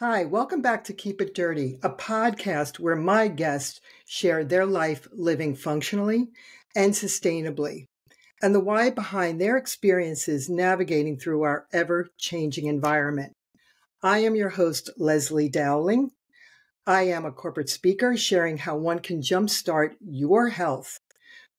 Hi, welcome back to Keep It Dirty, a podcast where my guests share their life living functionally and sustainably, and the why behind their experiences navigating through our ever changing environment. I am your host, Leslie Dowling. I am a corporate speaker sharing how one can jumpstart your health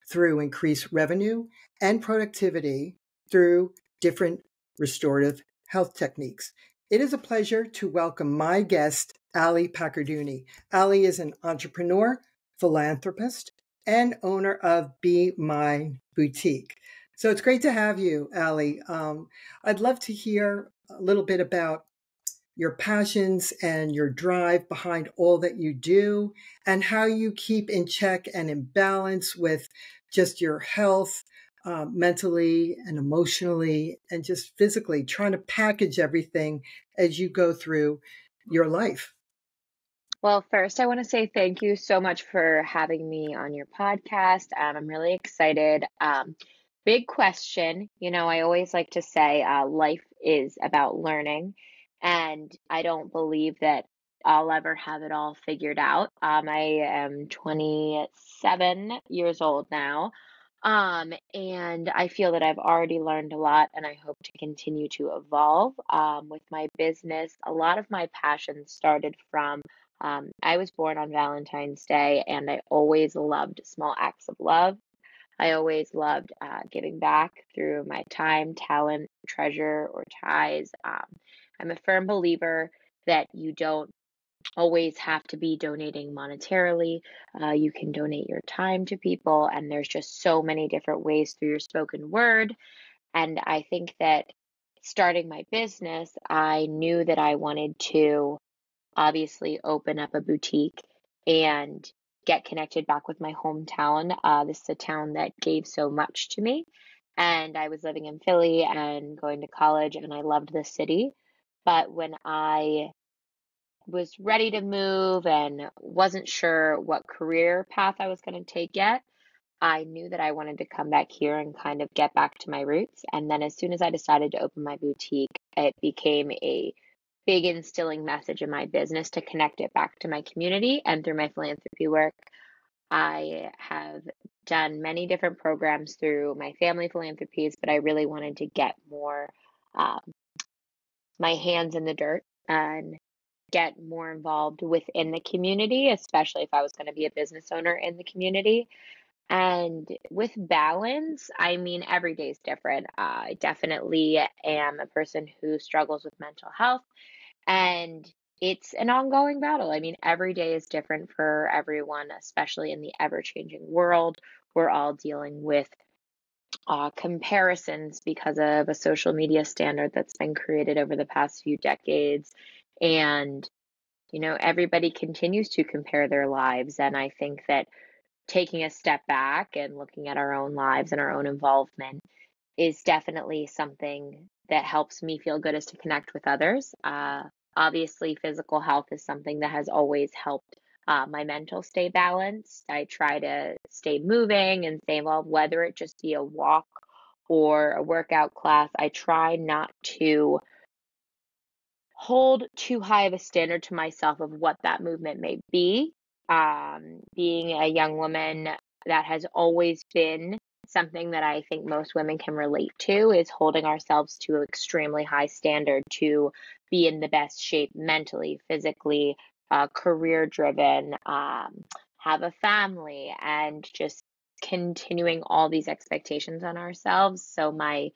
through increased revenue and productivity through different restorative health techniques. It is a pleasure to welcome my guest, Ali Pakradooni. Ali is an entrepreneur, philanthropist, and owner of Be Mine Boutique. So it's great to have you, Ali. Um, I'd love to hear a little bit about your passions and your drive behind all that you do and how you keep in check and in balance with just your health uh, mentally and emotionally and just physically, trying to package everything as you go through your life. Well, first, I want to say thank you so much for having me on your podcast. Um, I'm really excited. Um, big question. You know, I always like to say uh, life is about learning, and I don't believe that I'll ever have it all figured out. Um, I am 27 years old now. Um, and I feel that I've already learned a lot and I hope to continue to evolve um, with my business. A lot of my passion started from um, I was born on Valentine's Day and I always loved small acts of love. I always loved uh, giving back through my time, talent, treasure, or ties. Um, I'm a firm believer that you don't always have to be donating monetarily. Uh, you can donate your time to people, and there's just so many different ways through your spoken word. And I think that starting my business, I knew that I wanted to obviously open up a boutique and get connected back with my hometown. Uh, this is a town that gave so much to me. And I was living in Philly and going to college, and I loved the city. But when I was ready to move and wasn't sure what career path I was going to take yet, I knew that I wanted to come back here and kind of get back to my roots. And then as soon as I decided to open my boutique, it became a big instilling message in my business to connect it back to my community and through my philanthropy work. I have done many different programs through my family philanthropies, but I really wanted to get more um, my hands in the dirt and get more involved within the community, especially if I was going to be a business owner in the community. And with balance, I mean, every day is different. I definitely am a person who struggles with mental health, and it's an ongoing battle. I mean, every day is different for everyone, especially in the ever changing world. We're all dealing with uh, comparisons because of a social media standard that's been created over the past few decades and, you know, everybody continues to compare their lives. And I think that taking a step back and looking at our own lives and our own involvement is definitely something that helps me feel good is to connect with others. Uh, obviously, physical health is something that has always helped uh, my mental stay balanced. I try to stay moving and stay involved, whether it just be a walk or a workout class. I try not to hold too high of a standard to myself of what that movement may be. Um, being a young woman, that has always been something that I think most women can relate to is holding ourselves to an extremely high standard to be in the best shape mentally, physically, uh, career driven, um, have a family, and just continuing all these expectations on ourselves. So, my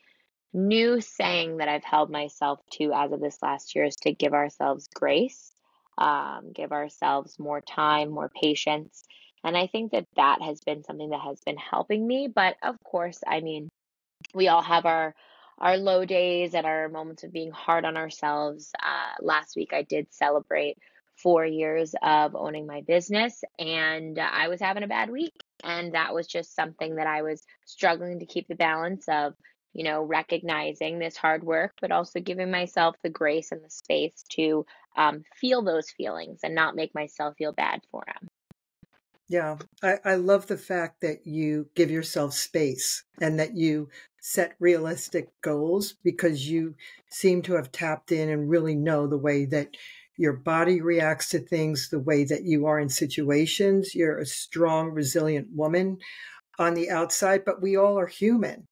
new saying that I've held myself to as of this last year is to give ourselves grace, um, give ourselves more time, more patience. And I think that that has been something that has been helping me. But of course, I mean, we all have our our low days and our moments of being hard on ourselves. Uh, last week, I did celebrate four years of owning my business, and I was having a bad week. And that was just something that I was struggling to keep the balance of you know, recognizing this hard work, but also giving myself the grace and the space to um, feel those feelings and not make myself feel bad for them. Yeah, I, I love the fact that you give yourself space and that you set realistic goals because you seem to have tapped in and really know the way that Your body reacts to things the way that you are in situations. You're a strong, resilient woman on the outside, but we all are human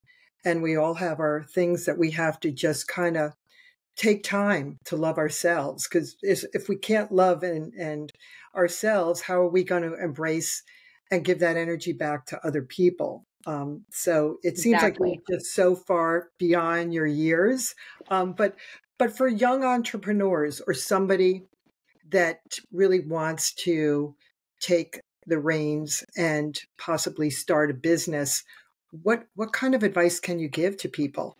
and we all have our things that we have to just kind of take time to love ourselves because if we can't love and, and ourselves how are we going to embrace and give that energy back to other people um, so it seems exactly. like you're just so far beyond your years um, but but for young entrepreneurs or somebody that really wants to take the reins and possibly start a business what what kind of advice can you give to people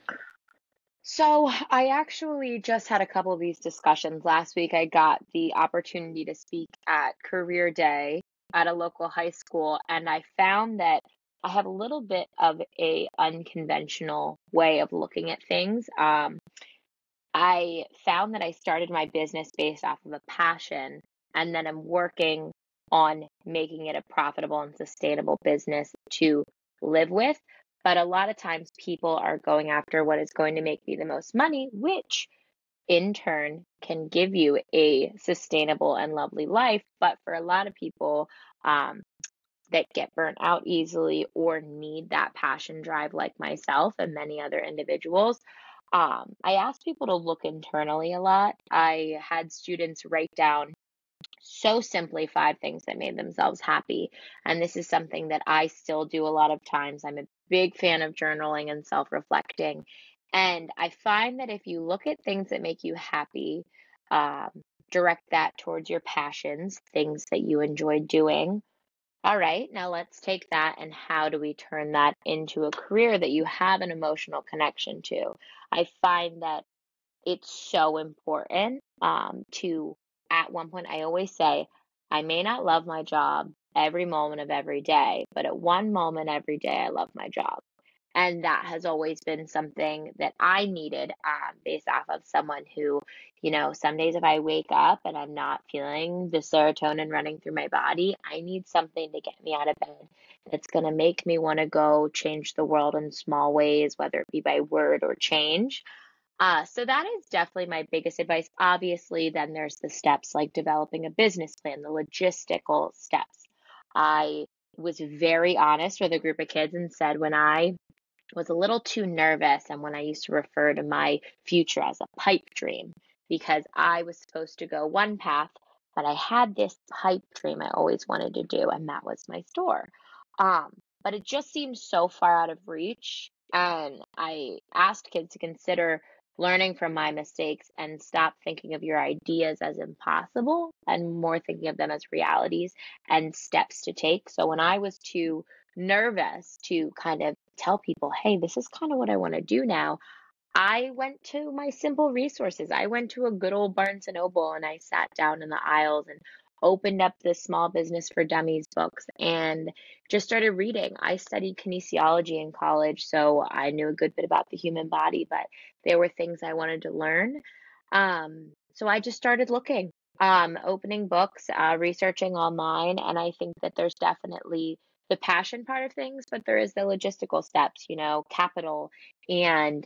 so, I actually just had a couple of these discussions. Last week, I got the opportunity to speak at Career Day at a local high school, and I found that I have a little bit of a unconventional way of looking at things. Um, I found that I started my business based off of a passion, and then I'm working on making it a profitable and sustainable business to live with. But a lot of times people are going after what is going to make me the most money, which in turn can give you a sustainable and lovely life. But for a lot of people um, that get burnt out easily or need that passion drive, like myself and many other individuals, um, I ask people to look internally a lot. I had students write down so simply five things that made themselves happy. And this is something that I still do a lot of times. I'm a big fan of journaling and self reflecting. And I find that if you look at things that make you happy, um, direct that towards your passions, things that you enjoy doing. All right, now let's take that and how do we turn that into a career that you have an emotional connection to? I find that it's so important um, to at one point, I always say, I may not love my job every moment of every day, but at one moment every day, I love my job. And that has always been something that I needed um, based off of someone who, you know, some days if I wake up and I'm not feeling the serotonin running through my body, I need something to get me out of bed that's going to make me want to go change the world in small ways, whether it be by word or change. Uh, so that is definitely my biggest advice. Obviously, then there's the steps like developing a business plan, the logistical steps. I was very honest with a group of kids and said when I was a little too nervous and when I used to refer to my future as a pipe dream because I was supposed to go one path, but I had this pipe dream I always wanted to do, and that was my store. Um, but it just seemed so far out of reach. And I asked kids to consider learning from my mistakes and stop thinking of your ideas as impossible and more thinking of them as realities and steps to take. So when I was too nervous to kind of tell people, hey, this is kind of what I want to do now, I went to my simple resources. I went to a good old Barnes and Noble and I sat down in the aisles and opened up the Small Business for Dummies books and just started reading. I studied kinesiology in college, so I knew a good bit about the human body, but there were things I wanted to learn. Um, so I just started looking, um, opening books, uh, researching online, and I think that there's definitely the passion part of things, but there is the logistical steps, you know, capital and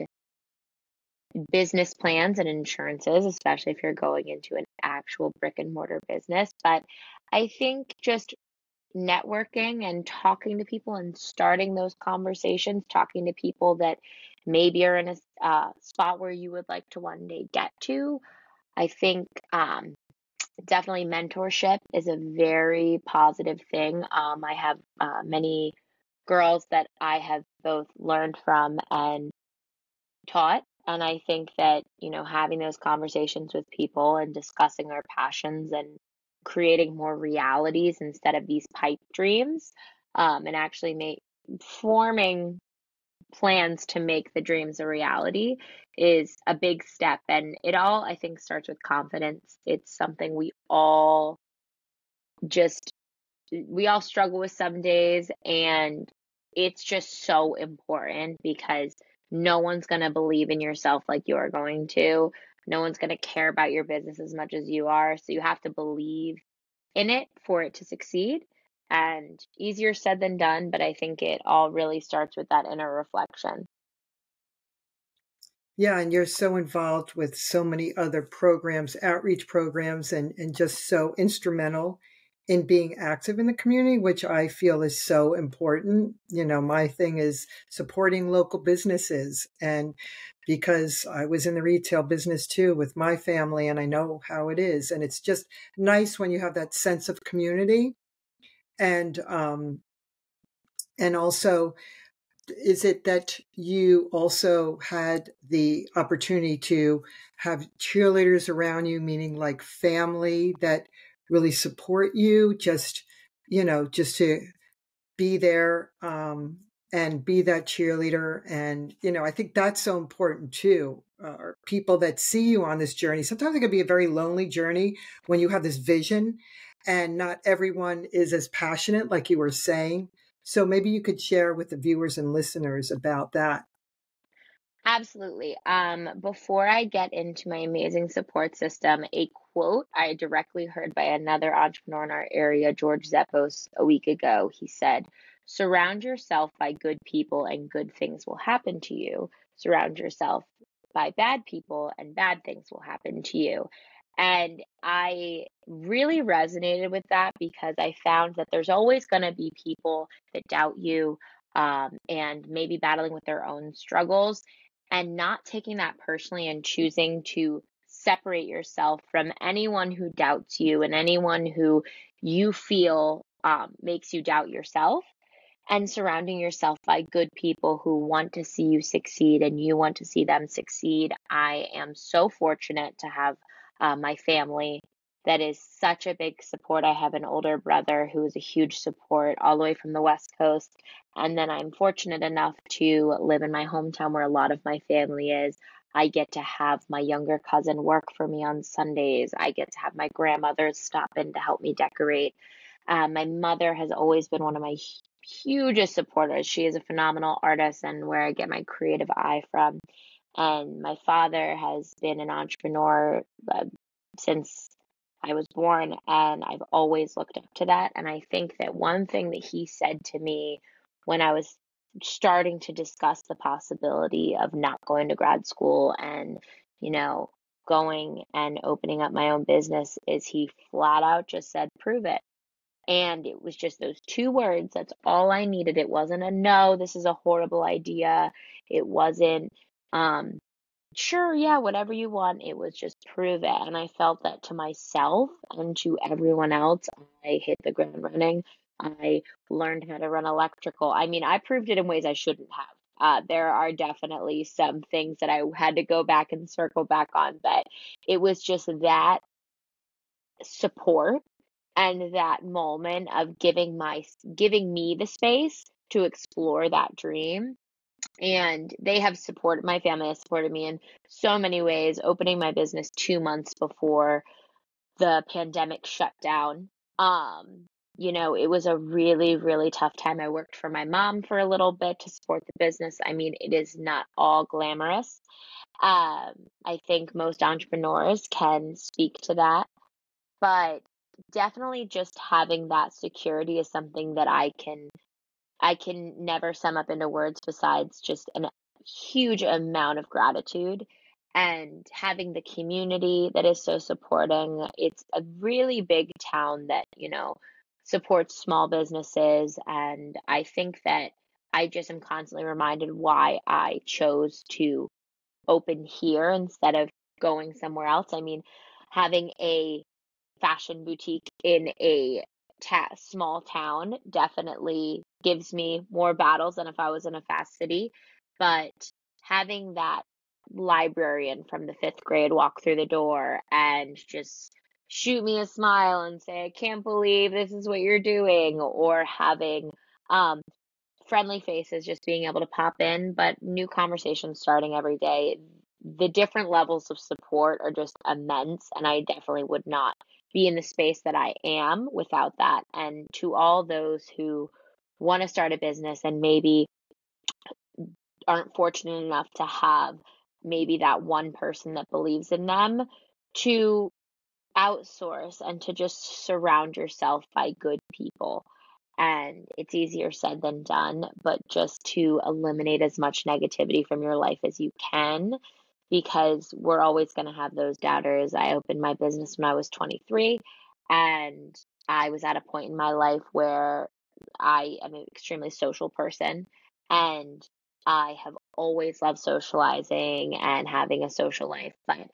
business plans and insurances, especially if you're going into an actual brick and mortar business. But I think just networking and talking to people and starting those conversations, talking to people that maybe are in a uh, spot where you would like to one day get to. I think um, definitely mentorship is a very positive thing. Um, I have uh, many girls that I have both learned from and taught and I think that, you know, having those conversations with people and discussing our passions and creating more realities instead of these pipe dreams, um, and actually make forming plans to make the dreams a reality is a big step. And it all, I think, starts with confidence. It's something we all just, we all struggle with some days. And it's just so important because no one's going to believe in yourself like you're going to. No one's going to care about your business as much as you are. So you have to believe in it for it to succeed. And easier said than done, but I think it all really starts with that inner reflection. Yeah, and you're so involved with so many other programs, outreach programs, and, and just so instrumental in being active in the community, which I feel is so important. You know, my thing is supporting local businesses. And because I was in the retail business too with my family, and I know how it is. And it's just nice when you have that sense of community. And, um, and also, is it that you also had the opportunity to have cheerleaders around you, meaning like family that really support you, just, you know, just to be there um, and be that cheerleader. And, you know, I think that's so important too. Uh, people that see you on this journey, sometimes it can be a very lonely journey when you have this vision and not everyone is as passionate, like you were saying. So maybe you could share with the viewers and listeners about that. Absolutely. Um, before I get into my amazing support system, a quote I directly heard by another entrepreneur in our area, George Zeppos, a week ago. He said, Surround yourself by good people and good things will happen to you. Surround yourself by bad people and bad things will happen to you. And I really resonated with that because I found that there's always going to be people that doubt you um, and maybe battling with their own struggles and not taking that personally and choosing to separate yourself from anyone who doubts you and anyone who you feel um, makes you doubt yourself and surrounding yourself by good people who want to see you succeed and you want to see them succeed. I am so fortunate to have uh, my family that is such a big support. I have an older brother who is a huge support all the way from the West Coast. And then I'm fortunate enough to live in my hometown where a lot of my family is. I get to have my younger cousin work for me on Sundays. I get to have my grandmother stop in to help me decorate. Uh, my mother has always been one of my hugest supporters. She is a phenomenal artist and where I get my creative eye from. And my father has been an entrepreneur uh, since I was born, and I've always looked up to that. And I think that one thing that he said to me when I was starting to discuss the possibility of not going to grad school and, you know, going and opening up my own business is he flat out just said, prove it. And it was just those two words. That's all I needed. It wasn't a no, this is a horrible idea. It wasn't, um, sure, yeah, whatever you want. It was just prove it. And I felt that to myself and to everyone else. I hit the ground running. I learned how to run electrical. I mean, I proved it in ways I shouldn't have. Uh, there are definitely some things that I had to go back and circle back on, but it was just that support and that moment of giving my giving me the space to explore that dream and they have supported my family has supported me in so many ways opening my business 2 months before the pandemic shut down um you know it was a really really tough time. I worked for my mom for a little bit to support the business. I mean it is not all glamorous. Um i think most entrepreneurs can speak to that but definitely just having that security is something that I can I can never sum up into words besides just a huge amount of gratitude. And having the community that is so supporting. It's a really big town that, you know, supports small businesses and I think that I just am constantly reminded why I chose to open here instead of going somewhere else. I mean, having a fashion boutique in a ta- small town definitely gives me more battles than if I was in a fast city. But having that librarian from the fifth grade walk through the door and just shoot me a smile and say, I can't believe this is what you're doing, or having um, friendly faces just being able to pop in, but new conversations starting every day. The different levels of support are just immense, and I definitely would not be in the space that I am without that. And to all those who want to start a business and maybe aren't fortunate enough to have maybe that one person that believes in them to outsource and to just surround yourself by good people. And it's easier said than done, but just to eliminate as much negativity from your life as you can because we're always going to have those doubters. I opened my business when I was 23 and I was at a point in my life where I am an extremely social person and I have always loved socializing and having a social life. But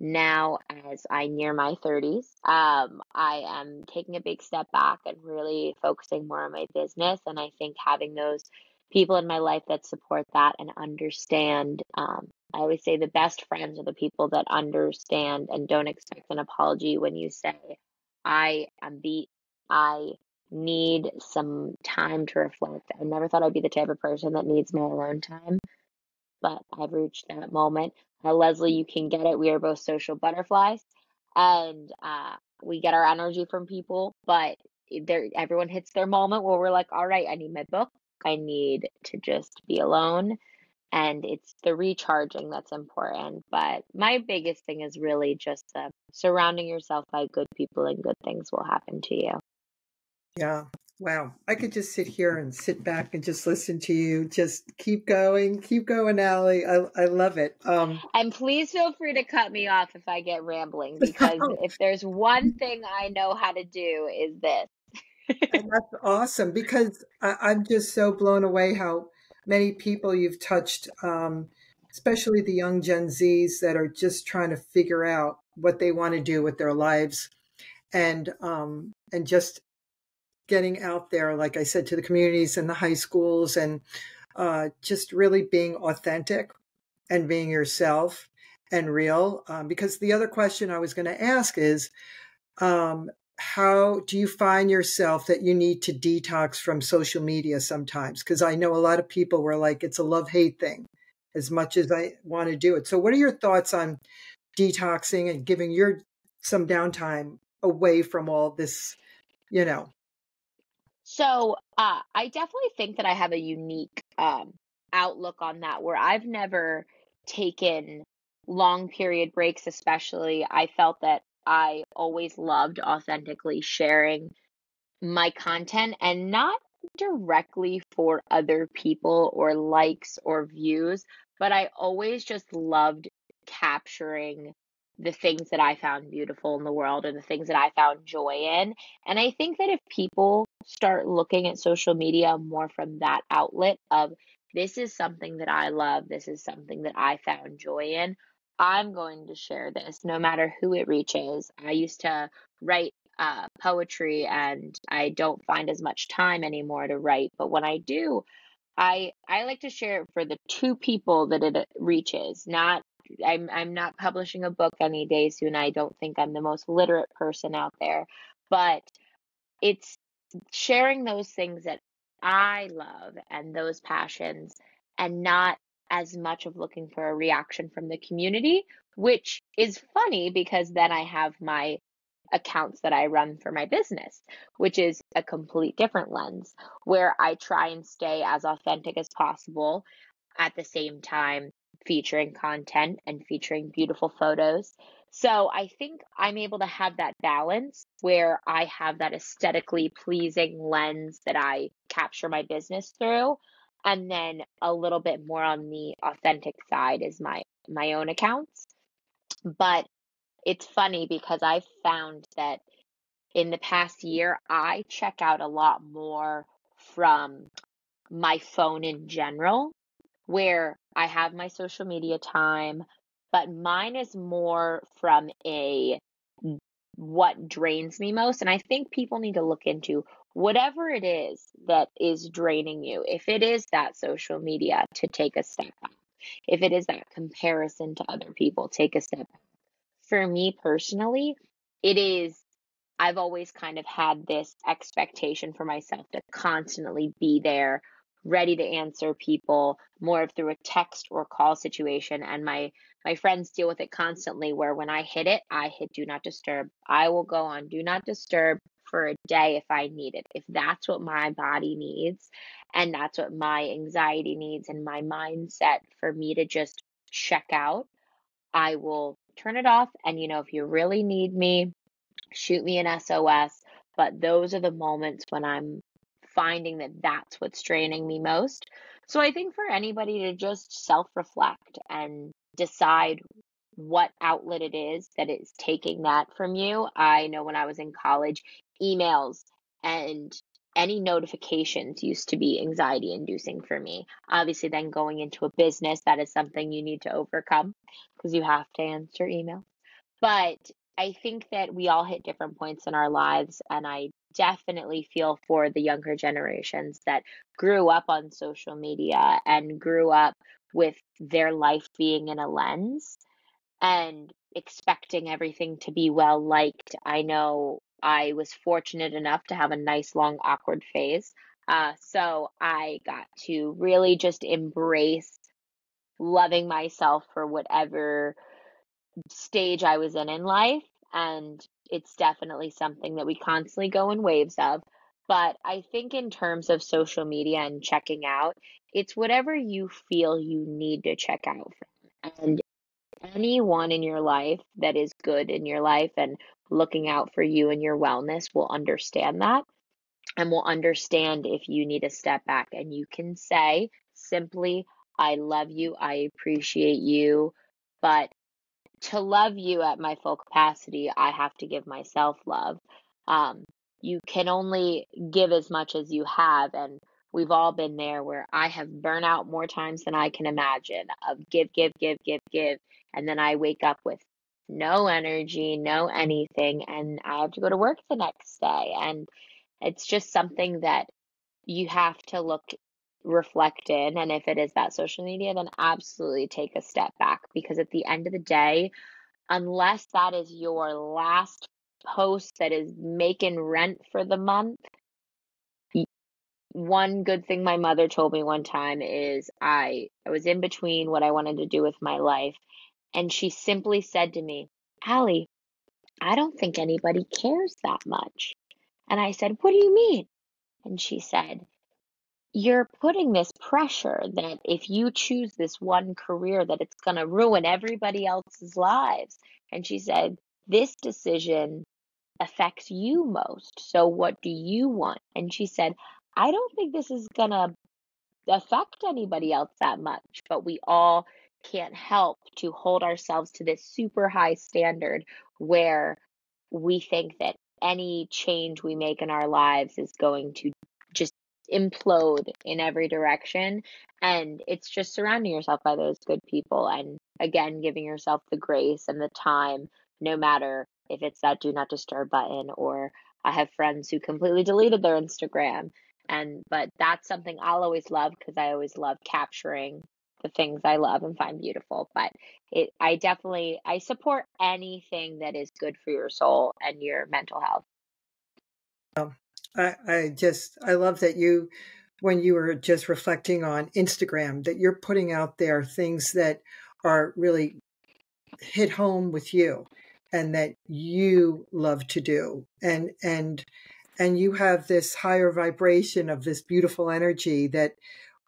now, as I near my 30s, um, I am taking a big step back and really focusing more on my business. And I think having those people in my life that support that and understand um, I always say the best friends are the people that understand and don't expect an apology when you say, I am beat. I need some time to reflect. I never thought I'd be the type of person that needs my alone time, but I've reached that moment. Uh, Leslie, you can get it. We are both social butterflies, and uh, we get our energy from people. But there, everyone hits their moment where we're like, "All right, I need my book. I need to just be alone." And it's the recharging that's important. But my biggest thing is really just uh, surrounding yourself by good people, and good things will happen to you. Yeah. Wow. I could just sit here and sit back and just listen to you. Just keep going, keep going, Ali. I, I love it. Um, and please feel free to cut me off if I get rambling because if there's one thing I know how to do is this. that's awesome because I, am just so blown away how many people you've touched, um, especially the young Gen Zs that are just trying to figure out what they want to do with their lives and um, and just getting out there, like I said, to the communities and the high schools and uh, just really being authentic and being yourself and real. Um, because the other question I was going to ask is um, how do you find yourself that you need to detox from social media sometimes? Because I know a lot of people were like, it's a love hate thing as much as I want to do it. So, what are your thoughts on detoxing and giving your some downtime away from all this, you know, so uh, I definitely think that I have a unique um, outlook on that where I've never taken long period breaks, especially. I felt that I always loved authentically sharing my content and not directly for other people or likes or views, but I always just loved capturing the things that I found beautiful in the world and the things that I found joy in. And I think that if people start looking at social media more from that outlet of this is something that I love, this is something that I found joy in, I'm going to share this no matter who it reaches. I used to write uh, poetry and I don't find as much time anymore to write, but when I do, I I like to share it for the two people that it reaches, not I'm I'm not publishing a book any day soon. I don't think I'm the most literate person out there, but it's sharing those things that I love and those passions and not as much of looking for a reaction from the community, which is funny because then I have my accounts that I run for my business, which is a complete different lens where I try and stay as authentic as possible at the same time featuring content and featuring beautiful photos. So I think I'm able to have that balance where I have that aesthetically pleasing lens that I capture my business through and then a little bit more on the authentic side is my my own accounts. But it's funny because I've found that in the past year I check out a lot more from my phone in general where I have my social media time, but mine is more from a what drains me most. And I think people need to look into whatever it is that is draining you. If it is that social media, to take a step back. If it is that comparison to other people, take a step back. For me personally, it is I've always kind of had this expectation for myself to constantly be there ready to answer people more of through a text or call situation. And my my friends deal with it constantly where when i hit it i hit do not disturb. I will go on do not disturb for a day if i need it if that's what my body needs and that's what my anxiety needs and my mindset for me to just check out i will turn it off. And you know if you really need me shoot me an sos but those are the moments when i'm finding that that's what's draining me most. So I think for anybody to just self reflect and decide what outlet it is that is taking that from you. I know when I was in college, emails and any notifications used to be anxiety inducing for me. Obviously, then going into a business, that is something you need to overcome because you have to answer email. But I think that we all hit different points in our lives, and I definitely feel for the younger generations that grew up on social media and grew up with their life being in a lens and expecting everything to be well liked. I know I was fortunate enough to have a nice long awkward phase. Uh, so I got to really just embrace loving myself for whatever stage I was in in life. And it's definitely something that we constantly go in waves of. But I think, in terms of social media and checking out, it's whatever you feel you need to check out from. And anyone in your life that is good in your life and looking out for you and your wellness will understand that and will understand if you need to step back. And you can say simply, I love you, I appreciate you, but to love you at my full capacity, I have to give myself love. Um, you can only give as much as you have. And we've all been there where I have burnout more times than I can imagine of give, give, give, give, give. And then I wake up with no energy, no anything, and I have to go to work the next day. And it's just something that you have to look reflect in and if it is that social media then absolutely take a step back because at the end of the day unless that is your last post that is making rent for the month one good thing my mother told me one time is I I was in between what I wanted to do with my life and she simply said to me, "Ali, I don't think anybody cares that much." And I said, "What do you mean?" And she said, you're putting this pressure that if you choose this one career that it's going to ruin everybody else's lives. And she said this decision affects you most so what do you want? And she said i don't think this is going to affect anybody else that much but we all can't help to hold ourselves to this super high standard where we think that any change we make in our lives is going to implode in every direction. And it's just surrounding yourself by those good people and again, giving yourself the grace and the time, no matter if it's that do not disturb button or I have friends who completely deleted their Instagram. And but that's something I'll always love because I always love capturing the things I love and find beautiful. But it I definitely I support anything that is good for your soul and your mental health. Um, I, I just I love that you when you were just reflecting on Instagram that you're putting out there things that are really hit home with you and that you love to do. And and and you have this higher vibration of this beautiful energy that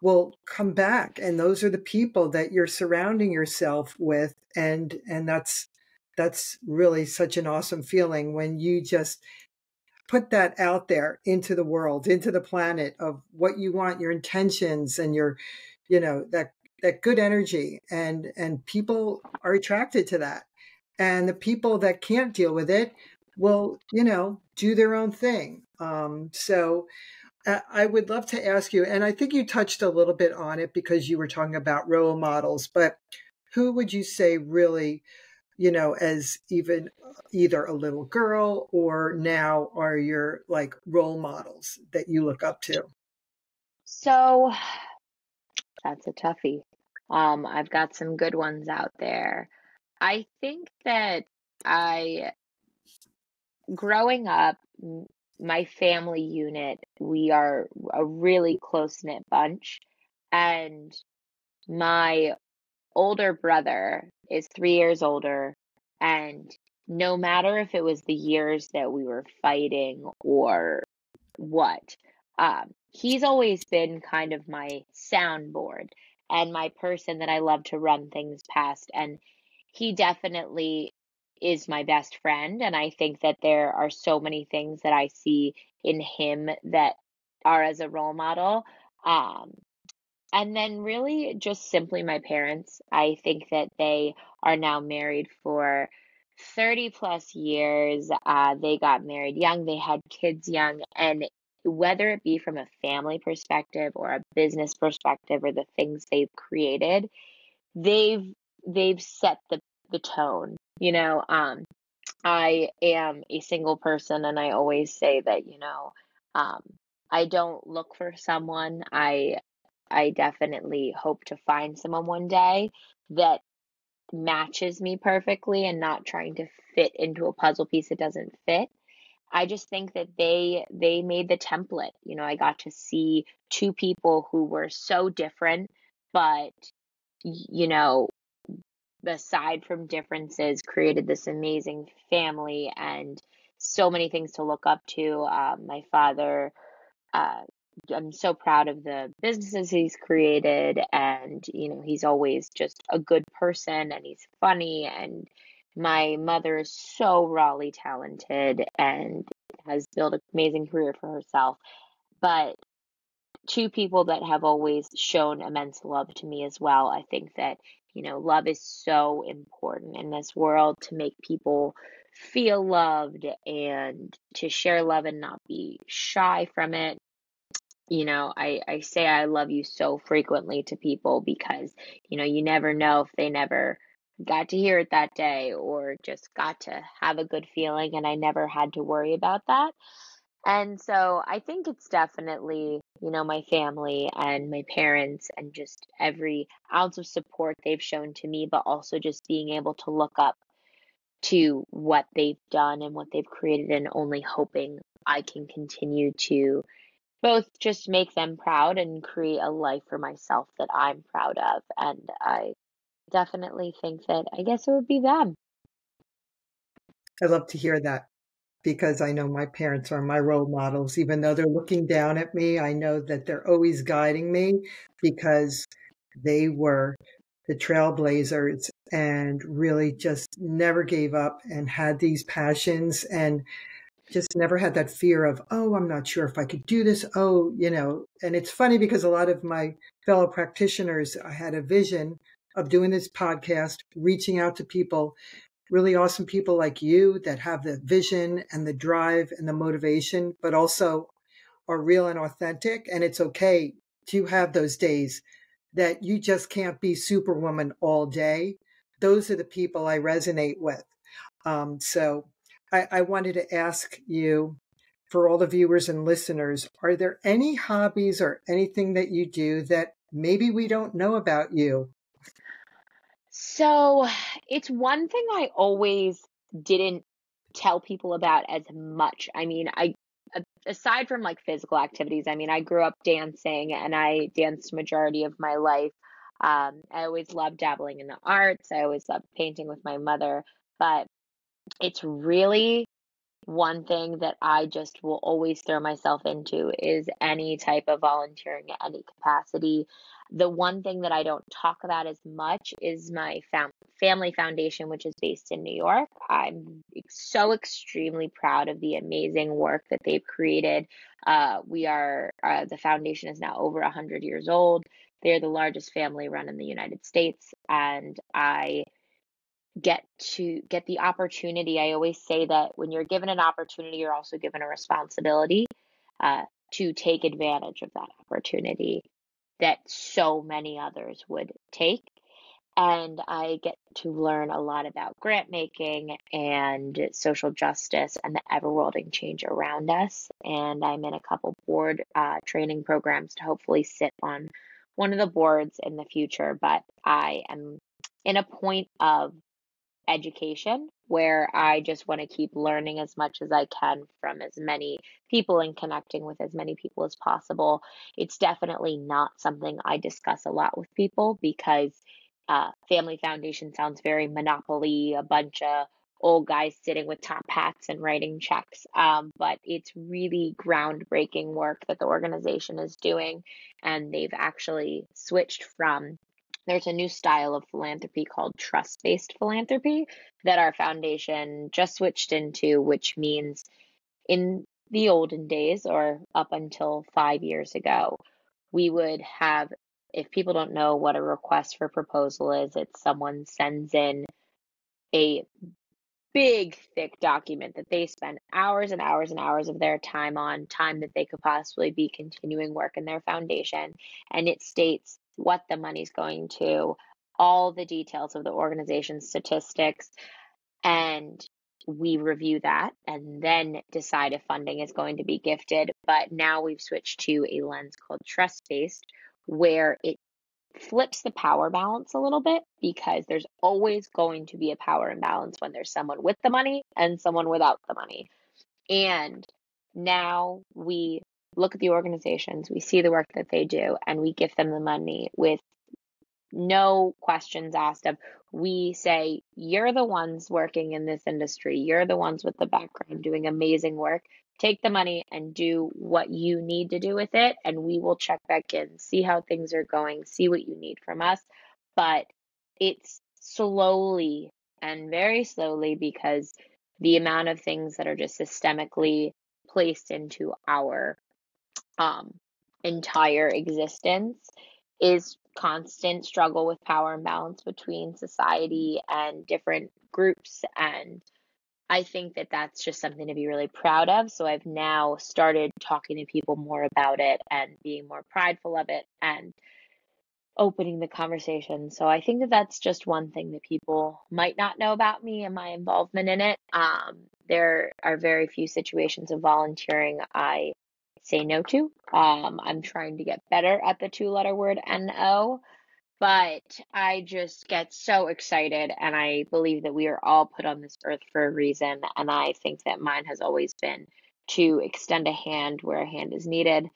will come back. And those are the people that you're surrounding yourself with. And and that's that's really such an awesome feeling when you just put that out there into the world, into the planet of what you want, your intentions and your, you know, that that good energy and and people are attracted to that. And the people that can't deal with it will, you know, do their own thing. Um, so uh, I would love to ask you, and I think you touched a little bit on it because you were talking about role models, but who would you say really you know, as even either a little girl or now are your like role models that you look up to? So that's a toughie. Um, I've got some good ones out there. I think that I, growing up, my family unit, we are a really close knit bunch. And my older brother is three years older. And no matter if it was the years that we were fighting or what, um, he's always been kind of my soundboard and my person that I love to run things past. And he definitely is my best friend. And I think that there are so many things that I see in him that are as a role model. Um, and then really just simply my parents. I think that they are now married for 30 plus years. Uh, they got married young, they had kids young, and whether it be from a family perspective or a business perspective or the things they've created, they've they've set the the tone. You know, um, I am a single person, and I always say that you know, um, I don't look for someone. I I definitely hope to find someone one day that matches me perfectly and not trying to fit into a puzzle piece that doesn't fit. I just think that they they made the template. You know, I got to see two people who were so different, but you know, aside from differences, created this amazing family and so many things to look up to. Um, my father uh, I'm so proud of the businesses he's created and you know he's always just a good person and he's funny and my mother is so rawly talented and has built an amazing career for herself. But two people that have always shown immense love to me as well i think that you know love is so important in this world to make people feel loved and to share love and not be shy from it you know i i say i love you so frequently to people because you know you never know if they never got to hear it that day or just got to have a good feeling and i never had to worry about that. And so i think it's definitely you know my family and my parents and just every ounce of support they've shown to me but also just being able to look up to what they've done and what they've created and only hoping i can continue to both just make them proud and create a life for myself that I'm proud of. And I definitely think that I guess it would be them. I love to hear that because I know my parents are my role models. Even though they're looking down at me, I know that they're always guiding me because they were the trailblazers and really just never gave up and had these passions and just never had that fear of, oh, I'm not sure if I could do this. Oh, you know, and it's funny because a lot of my fellow practitioners, I had a vision of doing this podcast, reaching out to people, really awesome people like you that have the vision and the drive and the motivation, but also are real and authentic. And it's okay to have those days that you just can't be superwoman all day. Those are the people I resonate with. Um, so I, I wanted to ask you for all the viewers and listeners are there any hobbies or anything that you do that maybe we don't know about you? So it's one thing I always didn't tell people about as much. I mean, I aside from like physical activities, I mean, I grew up dancing and I danced majority of my life. Um, I always loved dabbling in the arts. I always loved painting with my mother, but it's really one thing that I just will always throw myself into is any type of volunteering at any capacity. The one thing that I don't talk about as much is my fam- family foundation, which is based in New York. I'm so extremely proud of the amazing work that they've created. Uh, we are, uh, the foundation is now over 100 years old. They're the largest family run in the United States. And I get to get the opportunity. I always say that when you're given an opportunity, you're also given a responsibility uh, to take advantage of that opportunity that so many others would take. And I get to learn a lot about grant making and social justice and the ever worlding change around us. And I'm in a couple board uh, training programs to hopefully sit on one of the boards in the future. But I am in a point of education where I just want to keep learning as much as I can from as many people and connecting with as many people as possible. It's definitely not something I discuss a lot with people because uh, Family Foundation sounds very monopoly, a bunch of old guys sitting with top hats and writing checks. Um, but it's really groundbreaking work that the organization is doing. And they've actually switched from there's a new style of philanthropy called trust based philanthropy that our foundation just switched into, which means in the olden days or up until five years ago, we would have if people don't know what a request for proposal is, it's someone sends in a big, thick document that they spend hours and hours and hours of their time on, time that they could possibly be continuing work in their foundation. And it states what the money's going to, all the details of the organization's statistics, and we review that and then decide if funding is going to be gifted. But now we've switched to a lens called trust based, where it flips the power balance a little bit because there's always going to be a power imbalance when there's someone with the money and someone without the money. And now we look at the organizations, we see the work that they do, and we give them the money with no questions asked of we say you're the ones working in this industry. You're the ones with the background doing amazing work. Take the money and do what you need to do with it and we will check back in see how things are going see what you need from us. But it's slowly and very slowly because the amount of things that are just systemically placed into our um, entire existence is constant struggle with power imbalance between society and different groups and I think that that's just something to be really proud of. So I've now started talking to people more about it and being more prideful of it and opening the conversation. So I think that that's just one thing that people might not know about me and my involvement in it. Um, there are very few situations of volunteering I say no to. Um, I'm trying to get better at the two letter word NO, but I just get so excited and I believe that we are all put on this earth for a reason. And I think that mine has always been to extend a hand where a hand is needed.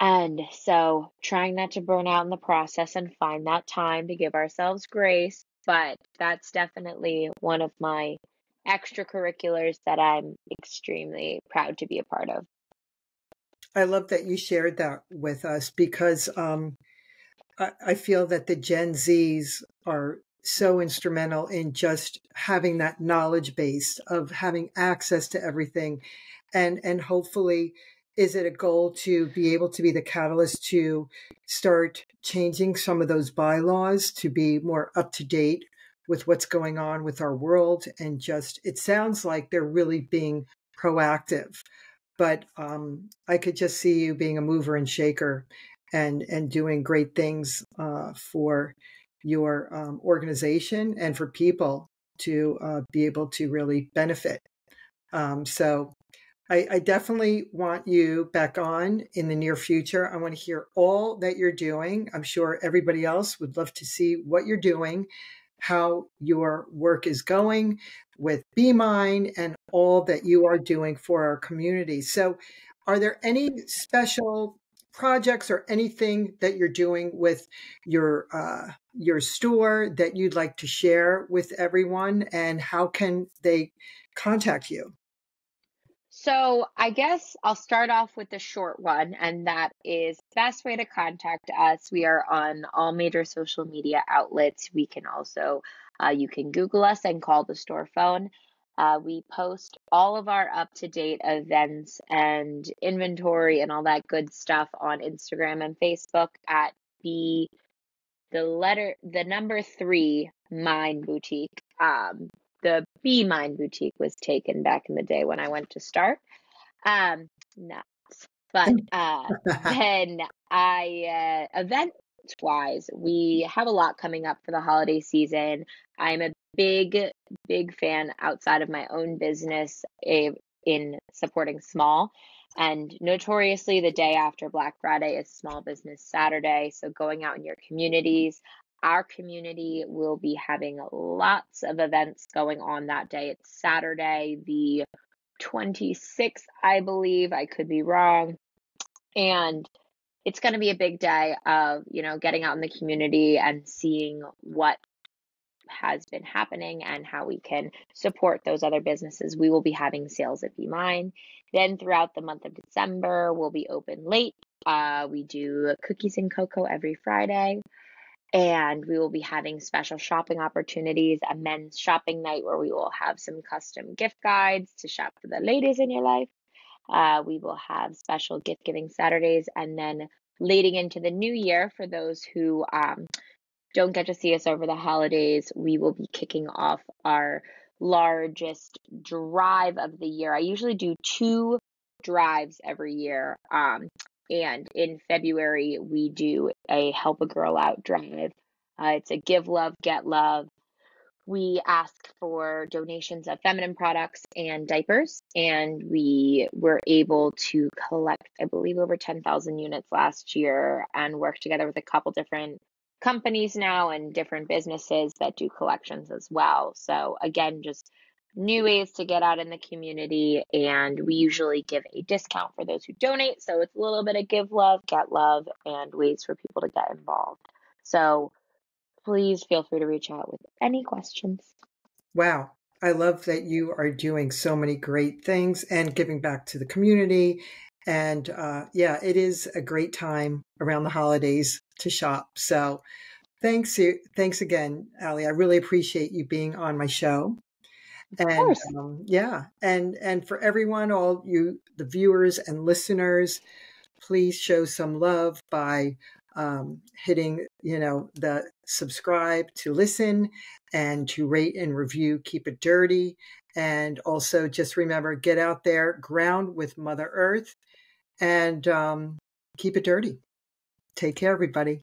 And so trying not to burn out in the process and find that time to give ourselves grace. But that's definitely one of my extracurriculars that I'm extremely proud to be a part of. I love that you shared that with us because um, I, I feel that the Gen Zs are so instrumental in just having that knowledge base of having access to everything. And and hopefully is it a goal to be able to be the catalyst to start changing some of those bylaws to be more up to date with what's going on with our world? And just it sounds like they're really being proactive but um, I could just see you being a mover and shaker and and doing great things uh, for your um, organization and for people to uh, be able to really benefit. Um, so I, I, definitely want you back on in the near future. I want to hear all that you're doing. I'm sure everybody else would love to see what you're doing, how your work is going, with Be Mine and all that you are doing for our community. So, are there any special projects or anything that you're doing with your uh, your store that you'd like to share with everyone? And how can they contact you? So I guess I'll start off with the short one, and that is best way to contact us. We are on all major social media outlets. We can also uh, you can Google us and call the store phone. Uh, we post all of our up to date events and inventory and all that good stuff on Instagram and Facebook at the the letter the number three Mine Boutique. Um, the Be Mine Boutique was taken back in the day when I went to start. Um, nuts. But uh, then I uh, event wise, we have a lot coming up for the holiday season. I'm a big, big fan outside of my own business in supporting small. And notoriously, the day after Black Friday is Small Business Saturday. So, going out in your communities, our community will be having lots of events going on that day. It's Saturday, the 26th, I believe. I could be wrong. And it's going to be a big day of, you know, getting out in the community and seeing what has been happening and how we can support those other businesses. We will be having sales at Be Mine. Then throughout the month of December, we'll be open late. Uh, we do cookies and cocoa every Friday. And we will be having special shopping opportunities, a men's shopping night where we will have some custom gift guides to shop for the ladies in your life. Uh, we will have special gift giving Saturdays and then leading into the new year, for those who um, don't get to see us over the holidays, we will be kicking off our largest drive of the year. I usually do two drives every year. Um, and in February, we do a Help a Girl Out drive. Uh, it's a give love, get love. We ask for donations of feminine products and diapers, and we were able to collect, I believe, over 10,000 units last year and work together with a couple different companies now and different businesses that do collections as well. So, again, just new ways to get out in the community. And we usually give a discount for those who donate. So, it's a little bit of give love, get love, and ways for people to get involved. So, please feel free to reach out with any questions. Wow. I love that you are doing so many great things and giving back to the community. And uh, yeah, it is a great time around the holidays to shop. So thanks, you thanks again, Ali. I really appreciate you being on my show. And um, yeah, and and for everyone, all you the viewers and listeners, please show some love by um, hitting you know the subscribe to listen and to rate and review. Keep it dirty. And also, just remember get out there, ground with Mother Earth, and um, keep it dirty. Take care, everybody.